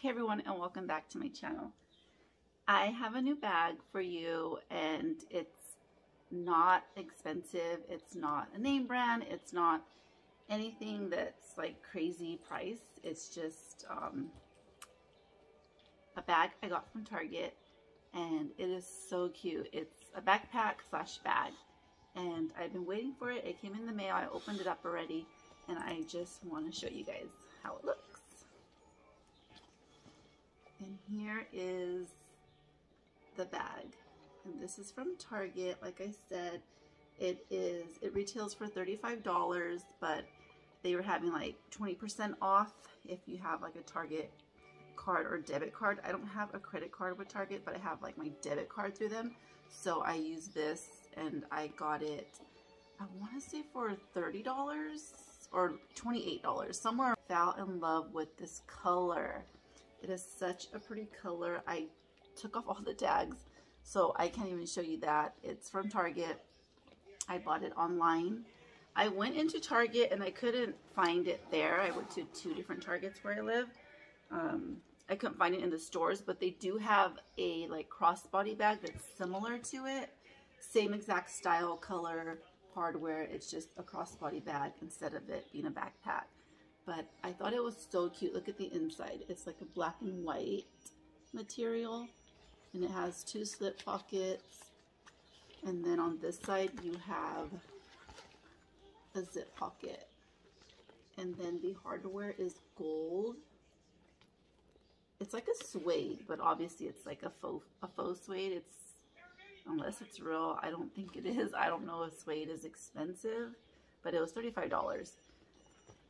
Hey everyone and welcome back to my channel. I have a new bag for you and it's not expensive. It's not a name brand. It's not anything that's like crazy price. It's just um, a bag I got from Target and it is so cute. It's a backpack slash bag and I've been waiting for it. It came in the mail. I opened it up already and I just want to show you guys how it looks. And here is the bag. And this is from Target. Like I said, it is, it retails for $35, but they were having like 20% off if you have like a Target card or debit card. I don't have a credit card with Target, but I have like my debit card through them. So I use this and I got it, I want to say for $30 or $28, somewhere. Fell in love with this color. It is such a pretty color. I took off all the tags, so I can't even show you that. It's from Target. I bought it online. I went into Target and I couldn't find it there. I went to two different Targets where I live. Um, I couldn't find it in the stores, but they do have a like crossbody bag that's similar to it. Same exact style, color, hardware. It's just a crossbody bag instead of it being a backpack but I thought it was so cute. Look at the inside. It's like a black and white material and it has two slip pockets. And then on this side you have a zip pocket. And then the hardware is gold. It's like a suede, but obviously it's like a faux, a faux suede. It's, unless it's real, I don't think it is. I don't know if suede is expensive, but it was $35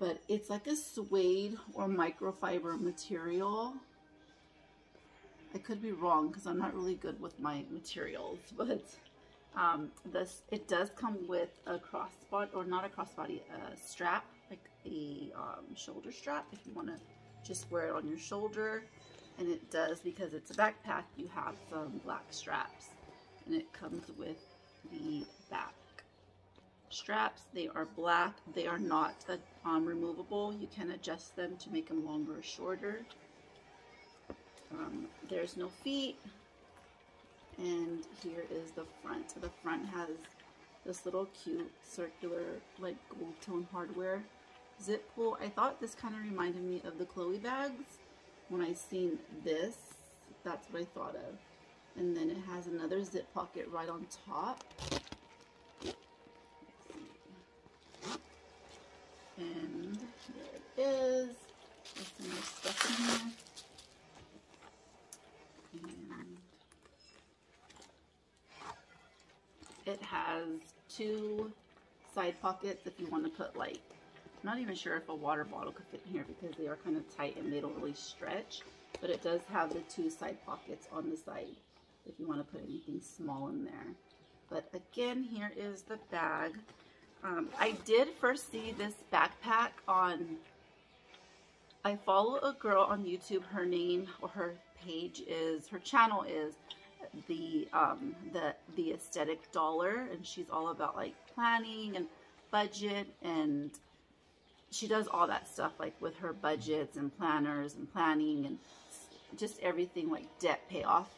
but it's like a suede or microfiber material. I could be wrong because I'm not really good with my materials, but um, this it does come with a crossbody or not a crossbody, a strap, like a um, shoulder strap if you want to just wear it on your shoulder. And it does because it's a backpack. You have some black straps, and it comes with the back straps. They are black. They are not um, removable. You can adjust them to make them longer or shorter. Um, there's no feet. And here is the front. So The front has this little cute circular like gold tone hardware zip pull. I thought this kind of reminded me of the Chloe bags. When I seen this, that's what I thought of. And then it has another zip pocket right on top. And there it is. There's some more stuff in here. And it has two side pockets if you want to put like, I'm not even sure if a water bottle could fit in here because they are kind of tight and they don't really stretch. But it does have the two side pockets on the side if you want to put anything small in there. But again, here is the bag. Um, I did first see this backpack on, I follow a girl on YouTube, her name or her page is, her channel is the, um, the, the aesthetic dollar and she's all about like planning and budget and she does all that stuff like with her budgets and planners and planning and just everything like debt payoff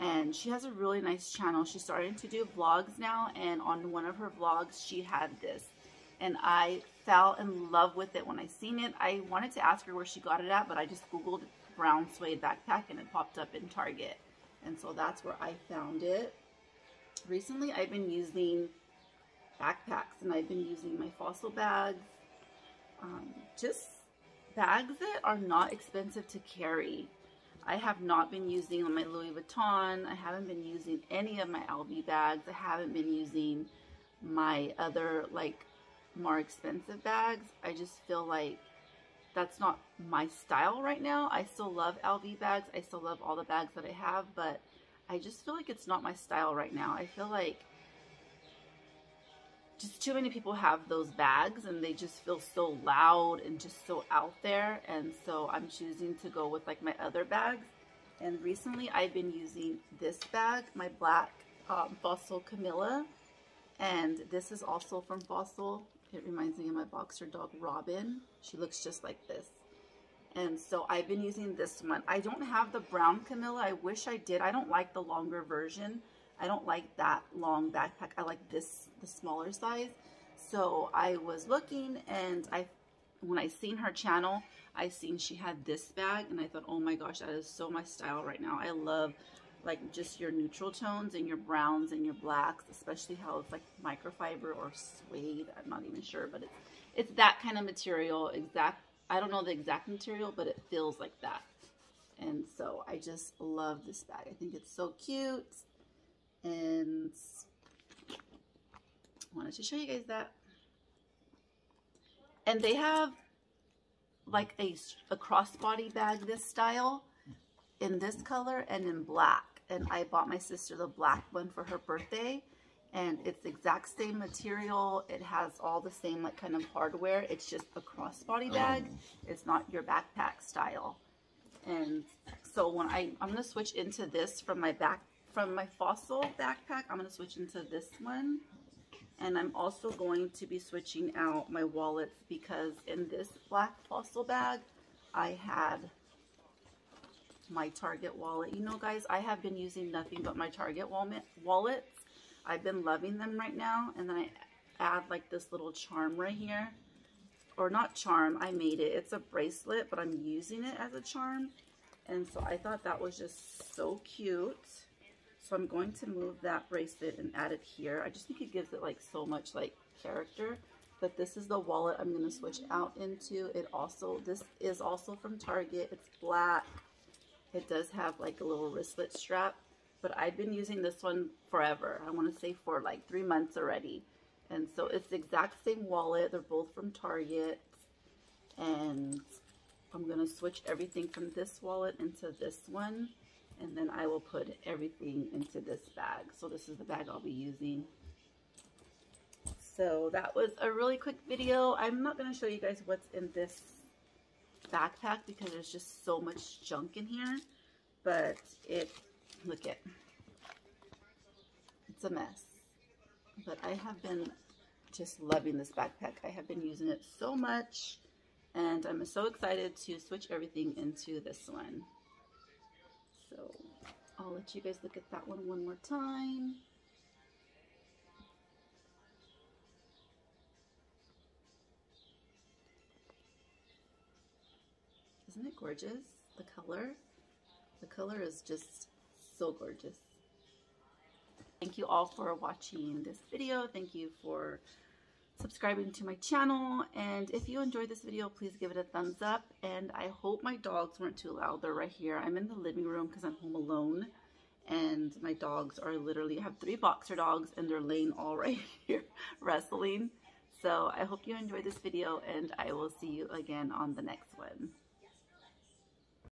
and she has a really nice channel. She's starting to do vlogs now and on one of her vlogs she had this and I fell in love with it when I seen it. I wanted to ask her where she got it at but I just googled brown suede backpack and it popped up in Target and so that's where I found it. Recently I've been using backpacks and I've been using my fossil bags. Um, just bags that are not expensive to carry. I have not been using my Louis Vuitton. I haven't been using any of my LV bags. I haven't been using my other like more expensive bags. I just feel like that's not my style right now. I still love LV bags. I still love all the bags that I have, but I just feel like it's not my style right now. I feel like just too many people have those bags and they just feel so loud and just so out there and so I'm choosing to go with like my other bags and recently I've been using this bag my black um, Fossil Camilla and this is also from Fossil it reminds me of my boxer dog Robin she looks just like this And so I've been using this one. I don't have the brown Camilla. I wish I did. I don't like the longer version. I don't like that long backpack. I like this, the smaller size. So I was looking and I, when I seen her channel, I seen she had this bag and I thought, oh my gosh, that is so my style right now. I love like just your neutral tones and your browns and your blacks, especially how it's like microfiber or suede. I'm not even sure, but it's, it's that kind of material. Exact. I don't know the exact material, but it feels like that. And so I just love this bag. I think it's so cute. And I wanted to show you guys that. And they have like a, a crossbody bag this style in this color and in black and I bought my sister the black one for her birthday and it's the exact same material. It has all the same like kind of hardware. It's just a crossbody oh. bag. Oh. It's not your backpack style. And so when I, I'm going to switch into this from my back, from my Fossil backpack, I'm going to switch into this one. And I'm also going to be switching out my wallets because in this black Fossil bag, I had my Target wallet. You know, guys, I have been using nothing but my Target wallet wallets. I've been loving them right now. And then I add like this little charm right here. Or not charm, I made it. It's a bracelet, but I'm using it as a charm. And so I thought that was just so cute. So I'm going to move that bracelet and add it here. I just think it gives it like so much like character. But this is the wallet I'm going to switch out into. It also, this is also from Target. It's black. It does have like a little wristlet strap, but I've been using this one forever. I want to say for like three months already. And so it's the exact same wallet. They're both from Target. And I'm going to switch everything from this wallet into this one. And then I will put everything into this bag. So this is the bag I'll be using. So that was a really quick video. I'm not going to show you guys what's in this backpack because there's just so much junk in here. But it, look it, it's a mess. But I have been just loving this backpack. I have been using it so much. And I'm so excited to switch everything into this one. So I'll let you guys look at that one one more time. Isn't it gorgeous? The color? The color is just so gorgeous. Thank you all for watching this video. Thank you for subscribing to my channel. And if you enjoyed this video, please give it a thumbs up. And I hope my dogs weren't too loud. They're right here. I'm in the living room because I'm home alone. And my dogs are literally, I have three boxer dogs and they're laying all right here wrestling. So I hope you enjoyed this video and I will see you again on the next one.